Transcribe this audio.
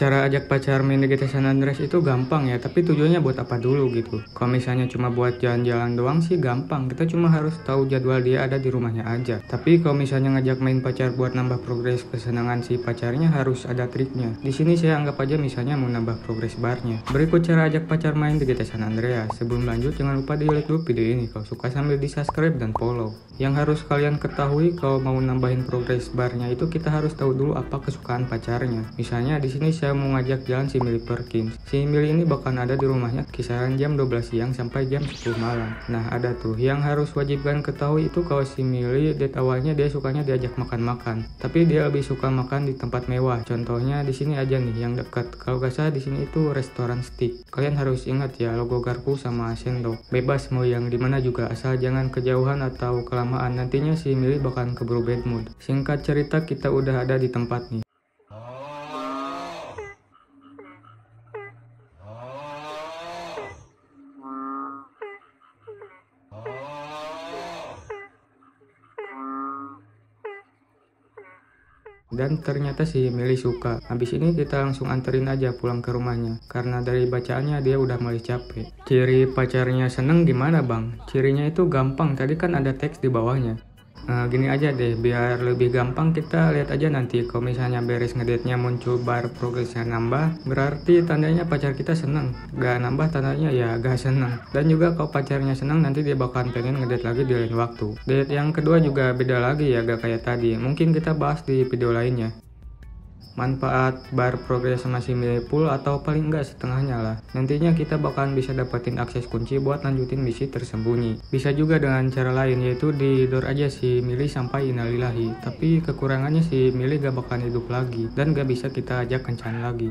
cara ajak pacar main di GTA San Andreas itu gampang ya, tapi tujuannya buat apa dulu gitu. Kalau misalnya cuma buat jalan-jalan doang sih gampang, kita cuma harus tahu jadwal dia ada di rumahnya aja. Tapi kalau misalnya ngajak main pacar buat nambah progres kesenangan si pacarnya harus ada triknya. Di sini saya anggap aja misalnya mau nambah progres barnya. Berikut cara ajak pacar main di GTA San Andreas. Sebelum lanjut jangan lupa di like dulu video ini kalau suka sambil di subscribe dan follow. Yang harus kalian ketahui kalau mau nambahin progres barnya itu kita harus tahu dulu apa kesukaan pacarnya. Misalnya di sini saya mau ngajak jalan si Millie Perkins. Si Millie ini bakal ada di rumahnya kisaran jam 12 siang sampai jam 10 malam. Nah, ada tuh yang harus wajibkan ketahui itu kalau si Millie date awalnya dia sukanya diajak makan-makan. Tapi dia lebih suka makan di tempat mewah. Contohnya di sini aja nih yang dekat. Kalau gak salah di sini itu restoran steak. Kalian harus ingat ya logo garpu sama sendok. Bebas mau yang di mana juga asal jangan kejauhan atau kelamaan. Nantinya si Millie bakal keburu bad mood. Singkat cerita kita udah ada di tempat nih. Dan ternyata si Meli suka. Habis ini kita langsung anterin aja pulang ke rumahnya. Karena dari bacaannya dia udah mulai capek. Ciri pacarnya seneng gimana bang? Cirinya itu gampang, tadi kan ada teks di bawahnya. Nah, gini aja deh, biar lebih gampang kita lihat aja nanti kalau misalnya beres ngedate-nya muncul bar progresnya nambah, berarti tandanya pacar kita seneng. Gak nambah tandanya ya gak seneng. Dan juga kalau pacarnya seneng nanti dia bakalan pengen ngedate lagi di lain waktu. Date yang kedua juga beda lagi ya gak kayak tadi. Mungkin kita bahas di video lainnya manfaat bar progres masih milih pool atau paling enggak setengahnya lah. Nantinya kita bakalan bisa dapetin akses kunci buat lanjutin misi tersembunyi. Bisa juga dengan cara lain yaitu di door aja si Mili sampai inalilahi. Tapi kekurangannya si Mili gak bakalan hidup lagi dan gak bisa kita ajak kencan lagi.